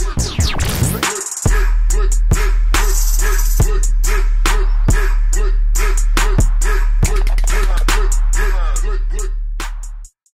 Yeah.